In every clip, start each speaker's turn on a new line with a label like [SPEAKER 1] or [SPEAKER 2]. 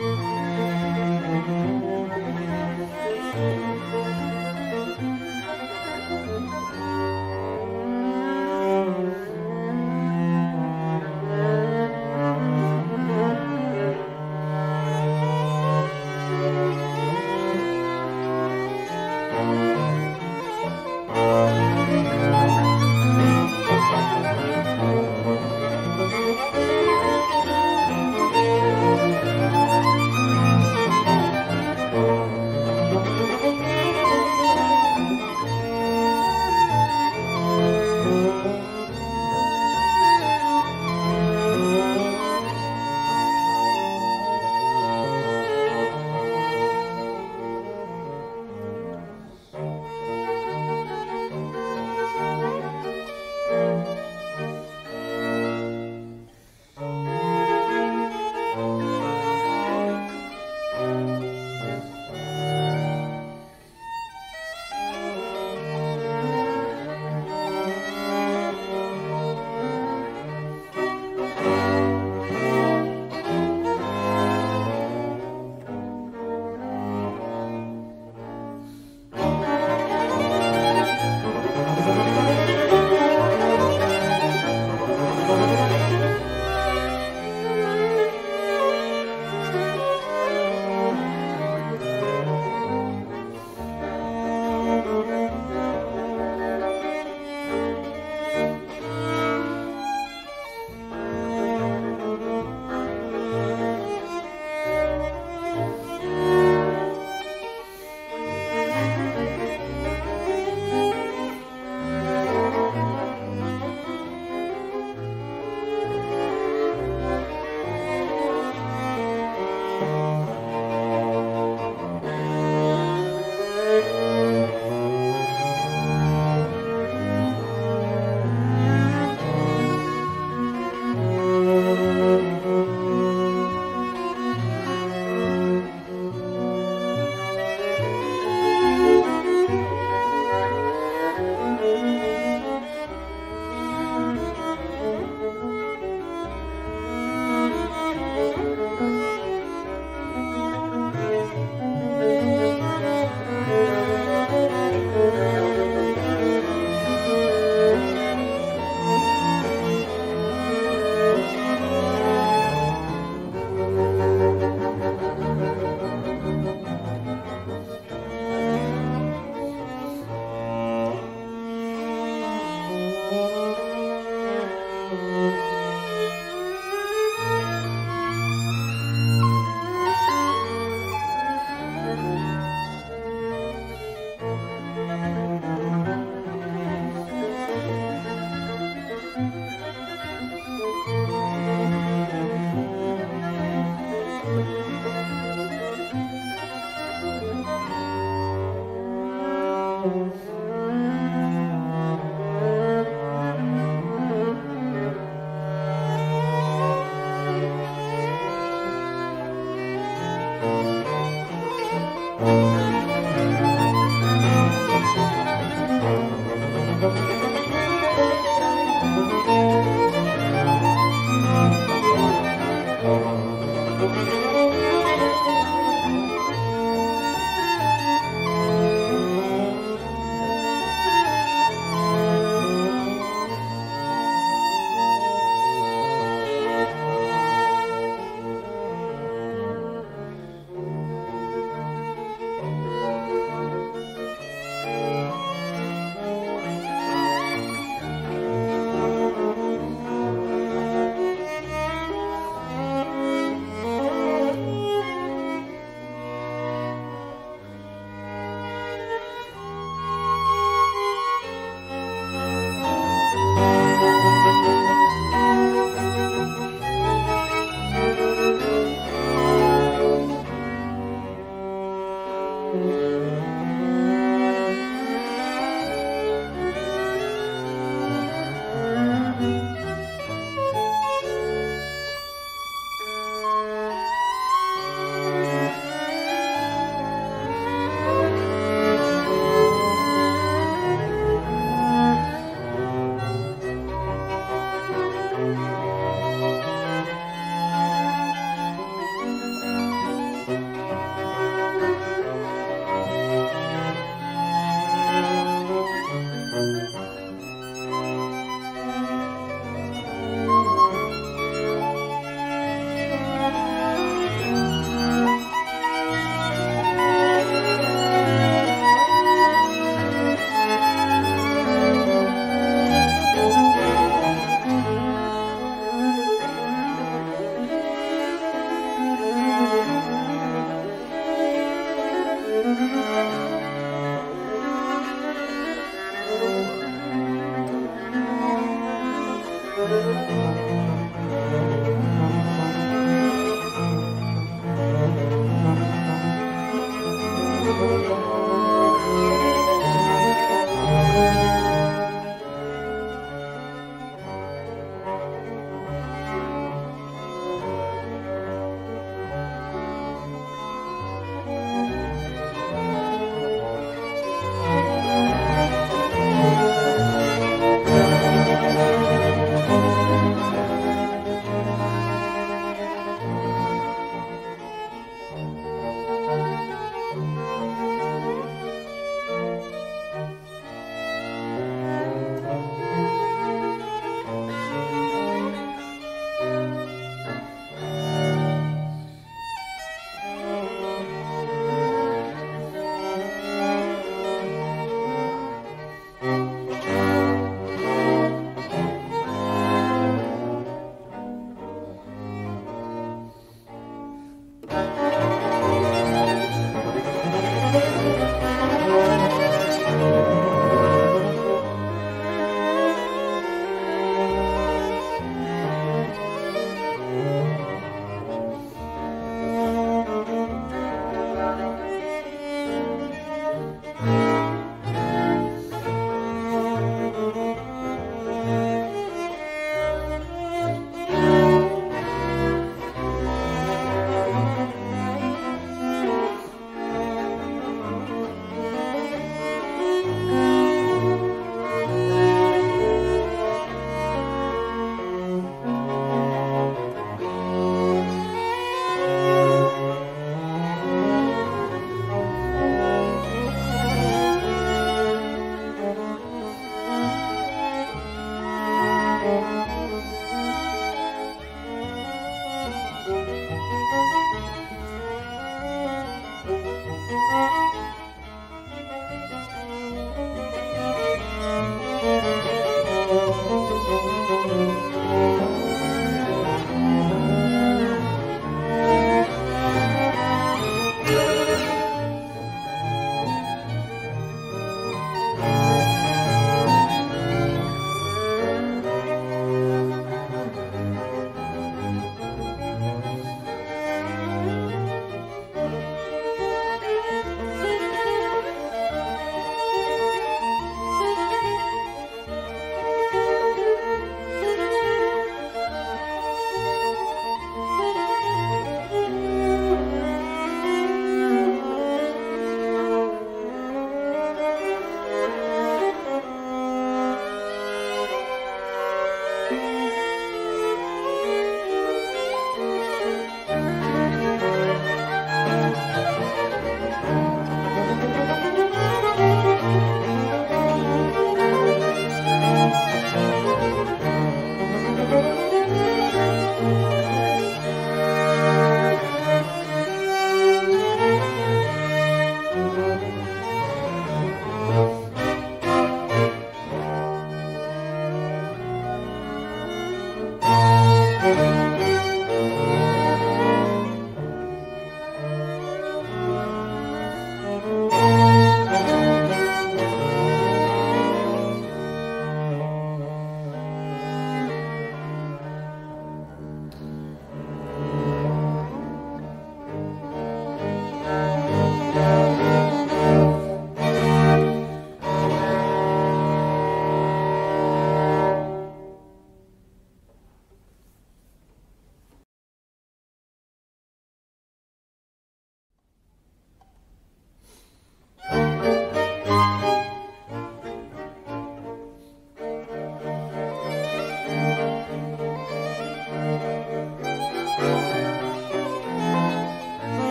[SPEAKER 1] Thank you.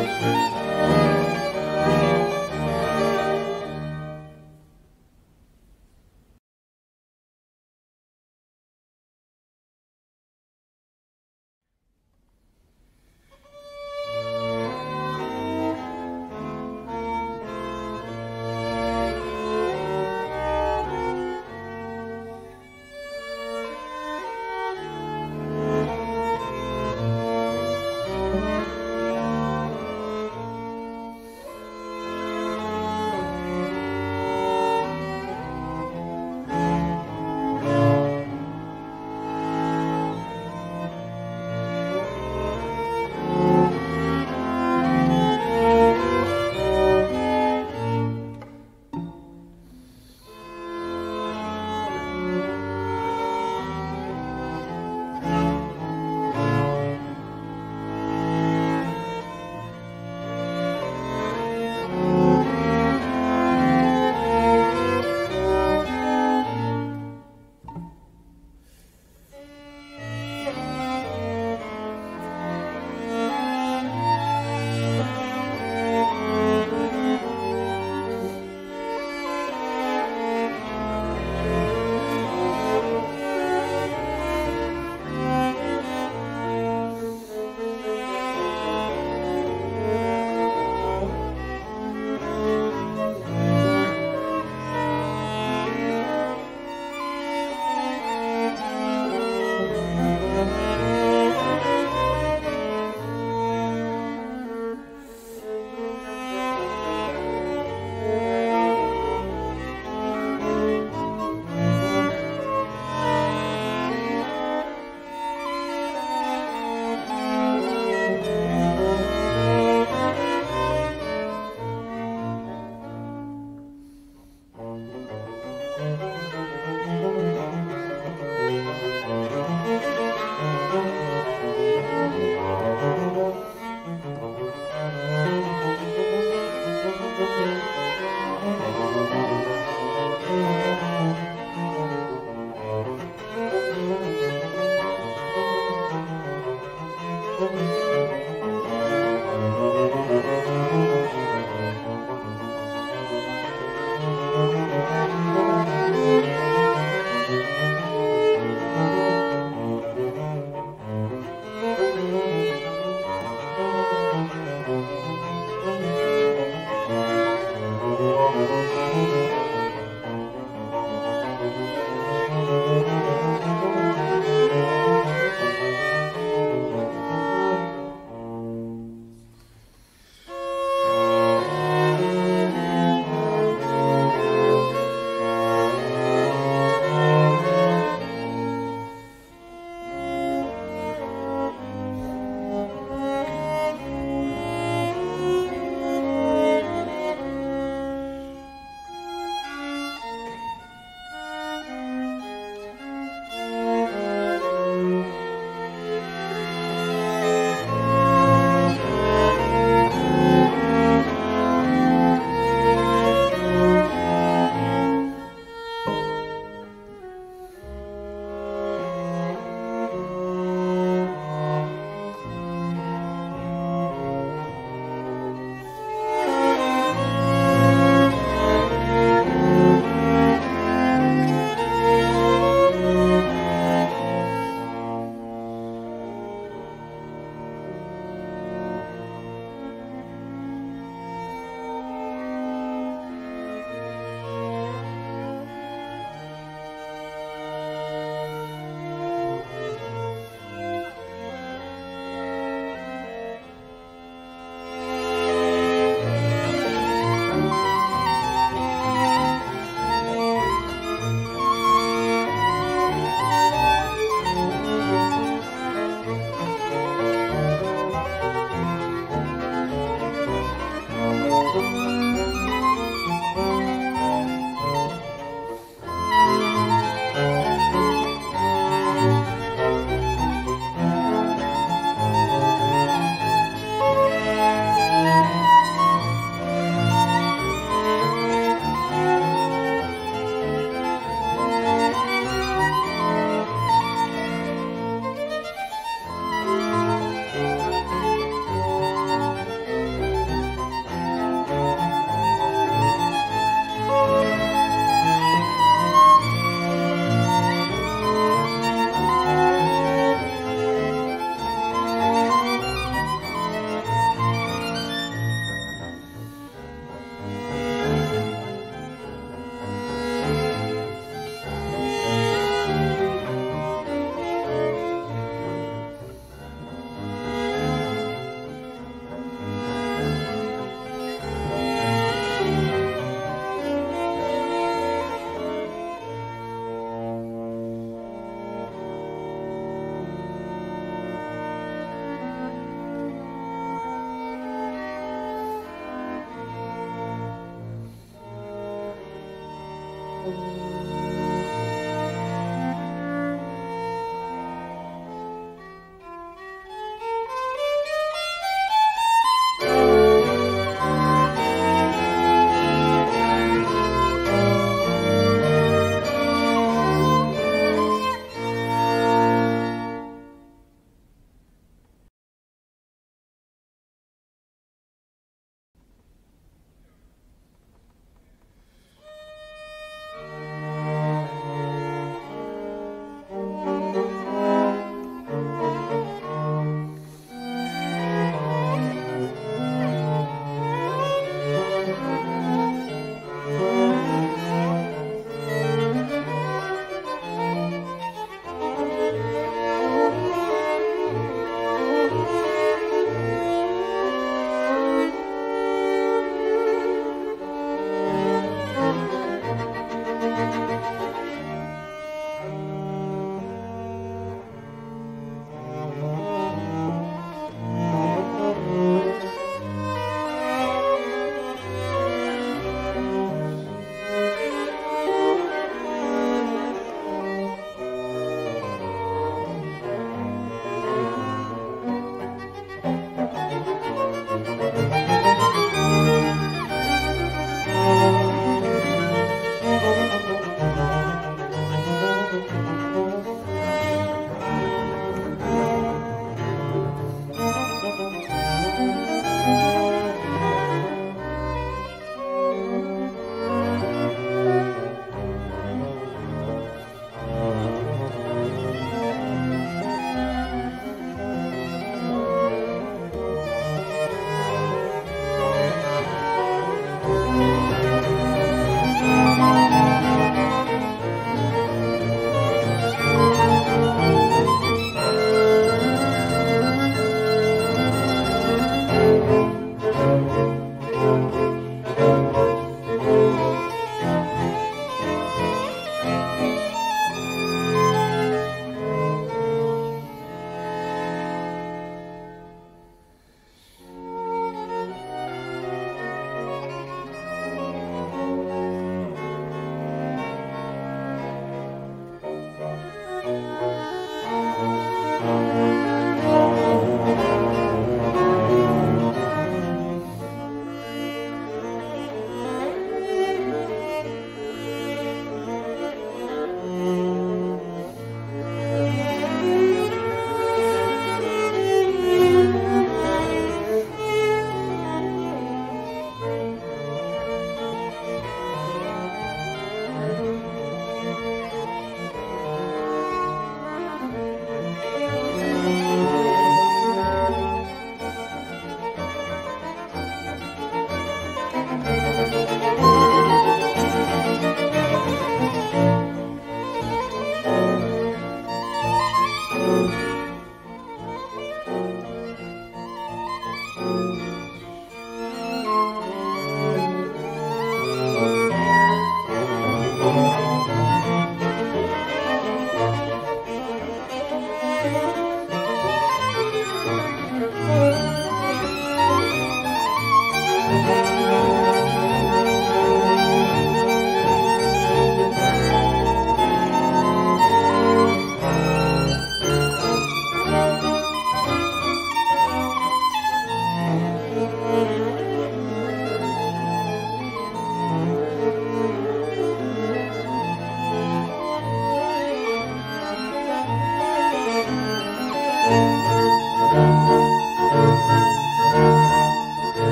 [SPEAKER 1] Música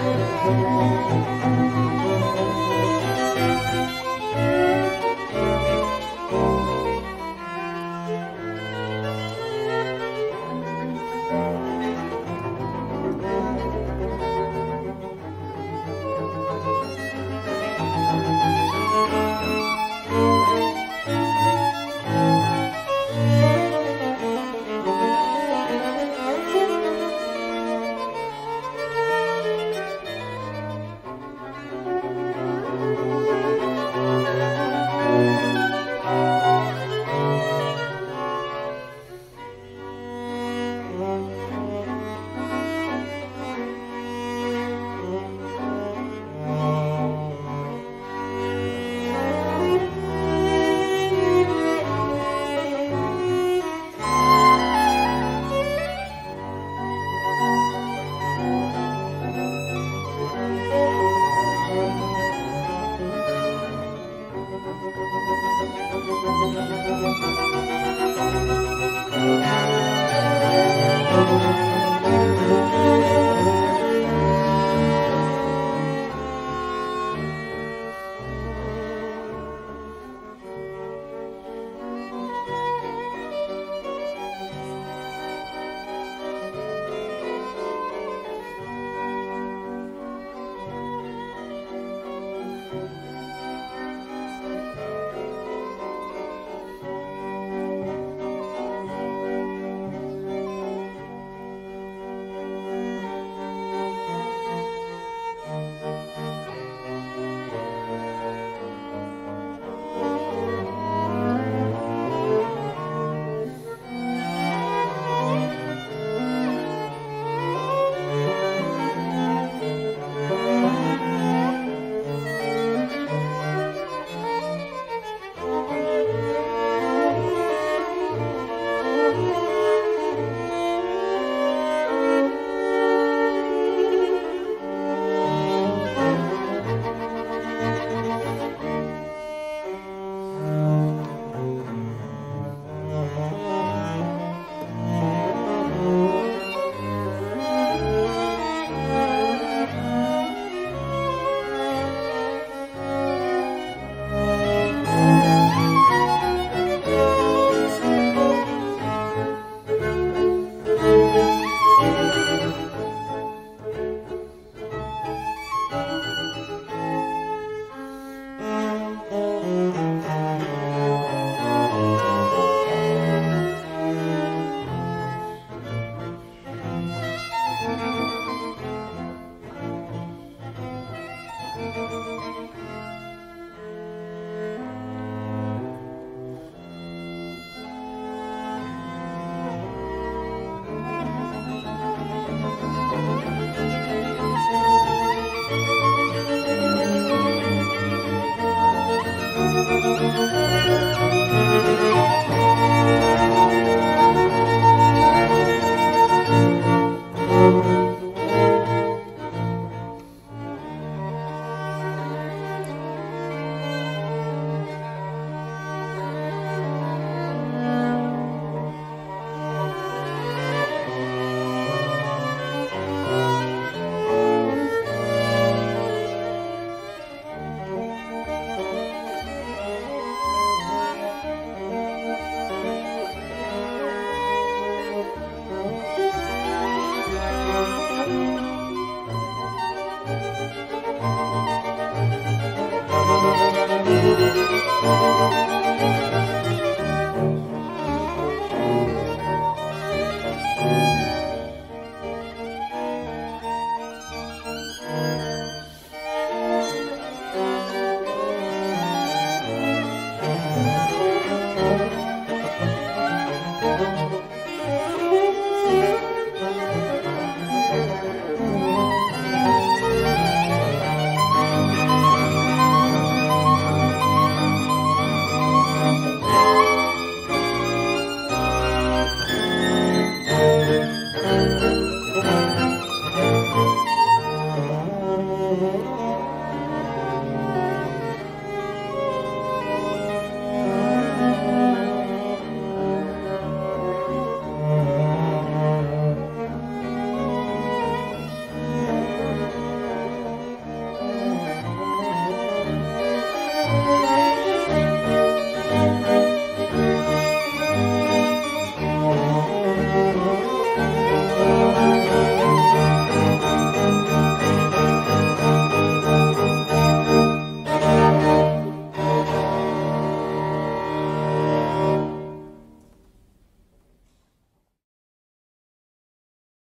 [SPEAKER 1] Música